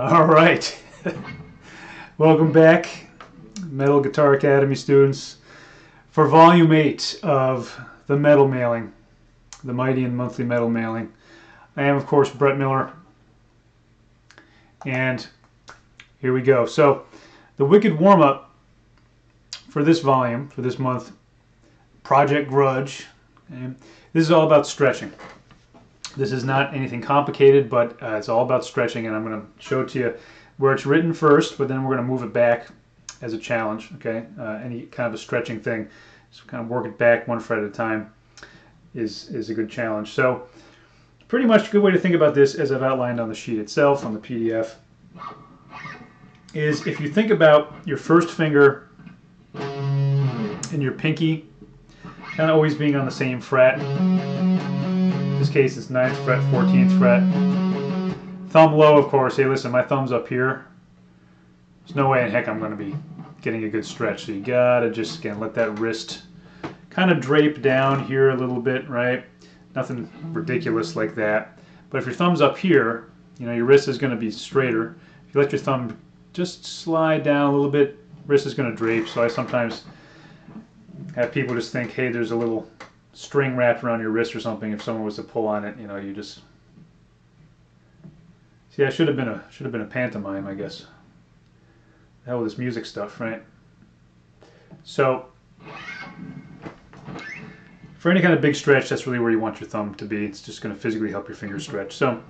All right. Welcome back, Metal Guitar Academy students, for Volume 8 of the Metal Mailing, the Mighty and Monthly Metal Mailing. I am, of course, Brett Miller. And here we go. So, the Wicked warm up for this volume, for this month, Project Grudge. This is all about stretching. This is not anything complicated, but uh, it's all about stretching, and I'm going to show it to you where it's written first, but then we're going to move it back as a challenge, okay? Uh, any kind of a stretching thing, so kind of work it back one fret at a time is, is a good challenge. So pretty much a good way to think about this, as I've outlined on the sheet itself, on the PDF, is if you think about your first finger and your pinky kind of always being on the same fret, this case it's 9th fret, 14th fret. Thumb low, of course. Hey, listen, my thumb's up here. There's no way in heck I'm going to be getting a good stretch. So you got to just, again, let that wrist kind of drape down here a little bit, right? Nothing ridiculous like that. But if your thumb's up here, you know, your wrist is going to be straighter. If you let your thumb just slide down a little bit, wrist is going to drape. So I sometimes have people just think, hey, there's a little string wrapped around your wrist or something. If someone was to pull on it, you know, you just see. I should have been a should have been a pantomime, I guess. The hell with this music stuff, right? So, for any kind of big stretch, that's really where you want your thumb to be. It's just going to physically help your fingers stretch. So,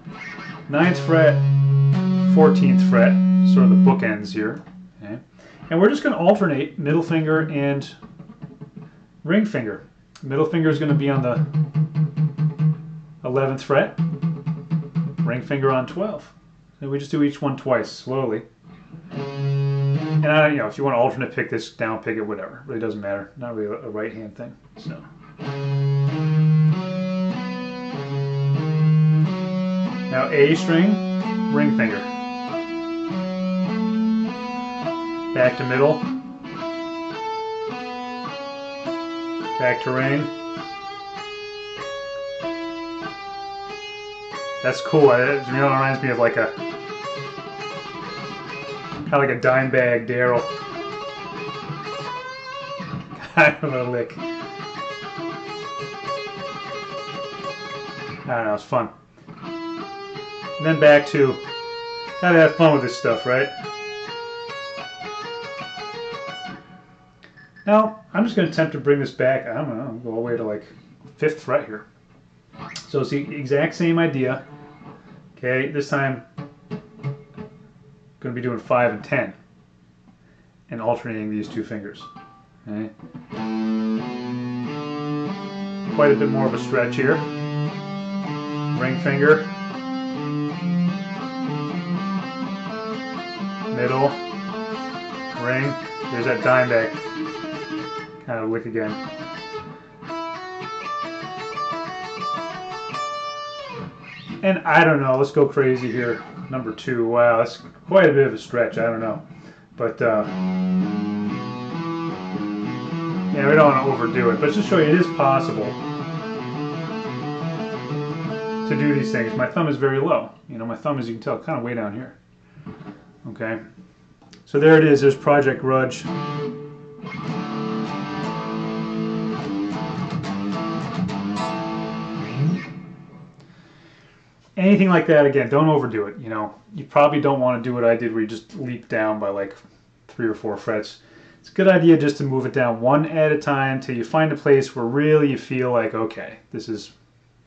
9th fret, 14th fret, sort of the bookends here. Okay? And we're just going to alternate middle finger and ring finger. Middle finger is going to be on the 11th fret, ring finger on 12. And we just do each one twice, slowly. And I, you know, if you want to alternate pick this, down pick it, whatever. It really doesn't matter. Not really a, right hand thing. So. Now A string, ring finger. Back to middle. Back to ring. That's cool. Uh, know, it reminds me of like a kind of like a Dimebag Darrell. kind of a lick. I don't know, it's fun. And then back to gotta have fun with this stuff, right? Now, I'm just going to attempt to bring this back, I don't know, go all the way to like 5th fret here. So it's the exact same idea. Okay, this time going to be doing 5 and 10 and alternating these two fingers. Okay. Quite a bit more of a stretch here. Ring finger. Middle. Ring. There's that Dimebag of lick again. And I don't know, let's go crazy here. Number two, wow, that's quite a bit of a stretch, I don't know. But, uh, yeah, we don't want to overdo it, but just show you, it is possible to do these things. My thumb is very low. You know, my thumb, as you can tell, kind of way down here. Okay, so there it is, there's Project Grudge. Anything like that, again, don't overdo it. You know, you probably don't want to do what I did, where you just leap down by like three or four frets. It's a good idea just to move it down one at a time till you find a place where really you feel like, okay, this is,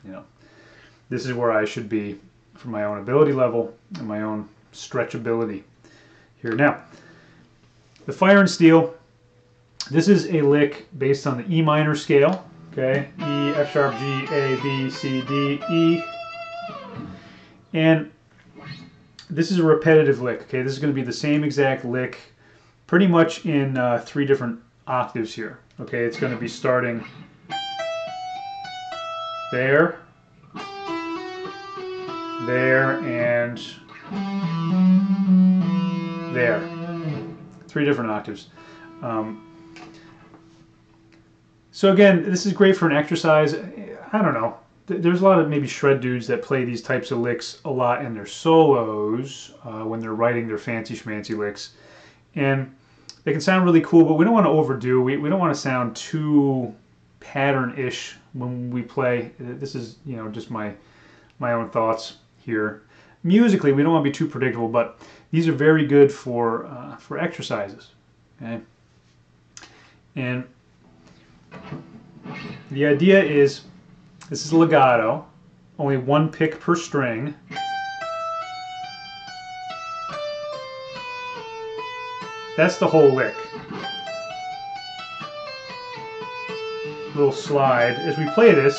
you know, this is where I should be for my own ability level and my own stretchability here. Now, the Fire and Steel, this is a lick based on the E minor scale. Okay, E, F sharp, G, A, B, C, D, E, and this is a repetitive lick, okay? This is going to be the same exact lick pretty much in uh, three different octaves here, okay? It's going to be starting there, there, and there. Three different octaves. Um, so again, this is great for an exercise. I don't know there's a lot of maybe shred dudes that play these types of licks a lot in their solos uh, when they're writing their fancy schmancy licks, and they can sound really cool, but we don't want to overdo. We, we don't want to sound too pattern-ish when we play. This is you know just my my own thoughts here. Musically, we don't want to be too predictable, but these are very good for uh, for exercises. Okay, and the idea is this is legato, only one pick per string. That's the whole lick. Little slide. As we play this,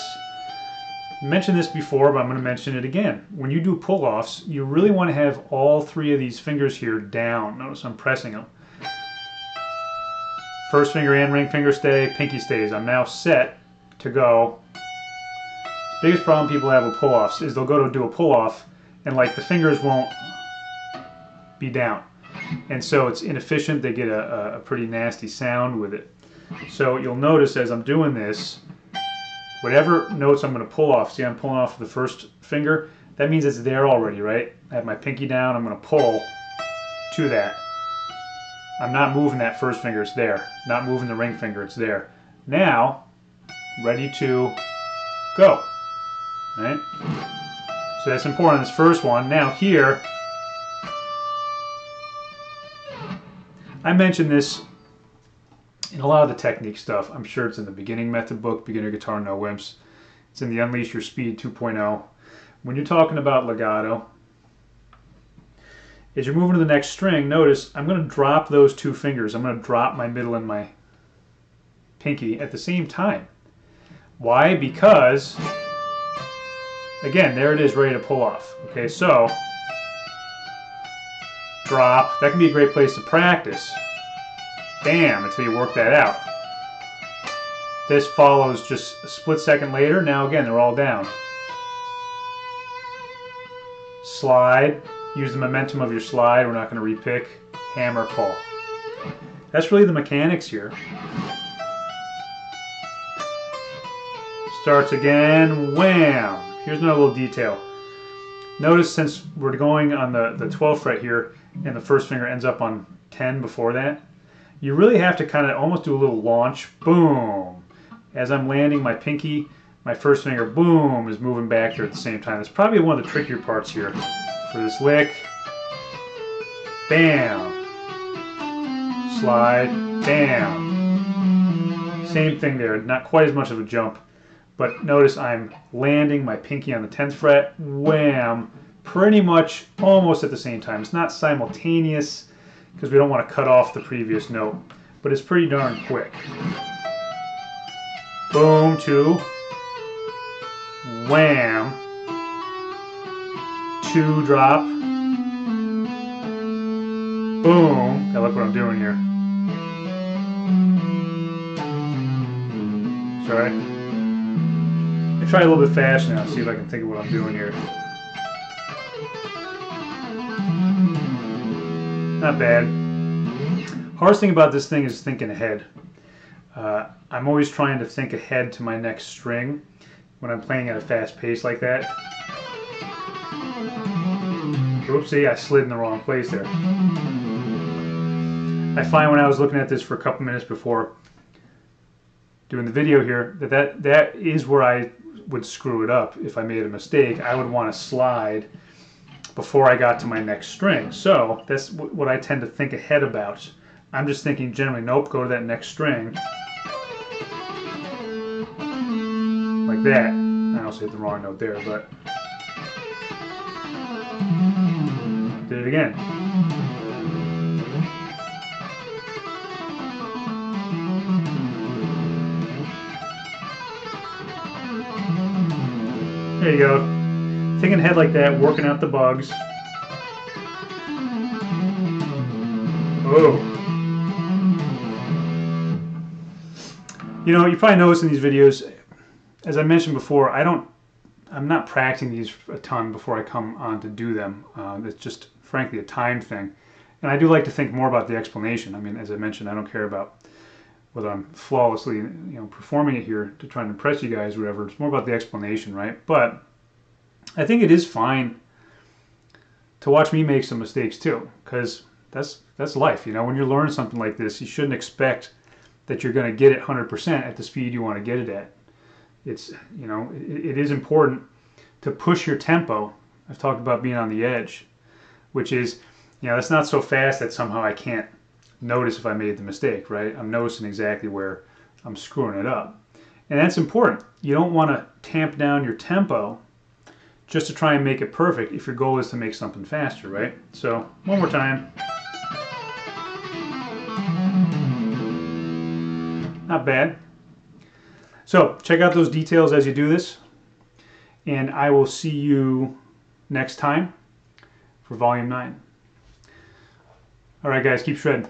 mentioned this before, but I'm going to mention it again. When you do pull-offs, you really want to have all three of these fingers here down. Notice I'm pressing them. First finger and ring finger stay, pinky stays. I'm now set to go. Biggest problem people have with pull-offs is they'll go to do a pull-off and like the fingers won't be down. And so it's inefficient. They get a, a pretty nasty sound with it. So you'll notice as I'm doing this, whatever notes I'm going to pull off, see I'm pulling off the first finger, that means it's there already, right? I have my pinky down, I'm going to pull to that. I'm not moving that first finger, it's there. Not moving the ring finger, it's there. Now, ready to go, right? So that's important, this first one. Now here, I mentioned this in a lot of the technique stuff. I'm sure it's in the beginning method book, Beginner Guitar No Wimps. It's in the Unleash Your Speed 2.0. When you're talking about legato, as you're moving to the next string, notice I'm going to drop those two fingers. I'm going to drop my middle and my pinky at the same time. Why? Because, again, there it is ready to pull off. Okay, so drop. That can be a great place to practice. Bam, until you work that out. This follows just a split second later. Now again, they're all down. Slide. Use the momentum of your slide. We're not going to repick. Hammer, pull. That's really the mechanics here. Starts again. Wham! Here's another little detail. Notice since we're going on the, the 12th fret here, and the first finger ends up on 10 before that, you really have to kind of almost do a little launch. Boom! As I'm landing my pinky, my first finger, boom, is moving back here at the same time. It's probably one of the trickier parts here for this lick. Bam! Slide, bam. Same thing there, not quite as much of a jump, but notice I'm landing my pinky on the 10th fret, wham, pretty much almost at the same time. It's not simultaneous because we don't want to cut off the previous note, but it's pretty darn quick. Boom, two, wham, two drop, boom. Now look what I'm doing here. Sorry. Try a little bit fast now, see if I can think of what I'm doing here. Not bad. Hardest thing about this thing is thinking ahead. Uh, I'm always trying to think ahead to my next string when I'm playing at a fast pace like that. Oopsie, I slid in the wrong place there. I find when I was looking at this for a couple minutes before doing the video here that, that that is where I would screw it up if I made a mistake. I would want to slide before I got to my next string. So that's what I tend to think ahead about. I'm just thinking generally, nope, go to that next string. Like that. I also hit the wrong note there, but did it again. There you go. Thinking ahead like that, working out the bugs. Oh. You know, you probably noticed in these videos, as I mentioned before, I don't, I'm not practicing these a ton before I come on to do them. Uh, it's just, frankly, a time thing. And I do like to think more about the explanation. I mean, as I mentioned, I don't care about whether I'm flawlessly, you know, performing it here to try and impress you guys, whatever. It's more about the explanation, right? But I think it is fine to watch me make some mistakes too, because that's that's life. You know, when you're learning something like this, you shouldn't expect that you're going to get it 100% at the speed you want to get it at. It's you know, it, it is important to push your tempo. I've talked about being on the edge, which is, you know, that's not so fast that somehow I can't notice if I made the mistake, right? I'm noticing exactly where I'm screwing it up. And that's important. You don't want to tamp down your tempo just to try and make it perfect if your goal is to make something faster, right? So, one more time. Not bad. So, check out those details as you do this. And I will see you next time for Volume 9. All right, guys, keep shredding.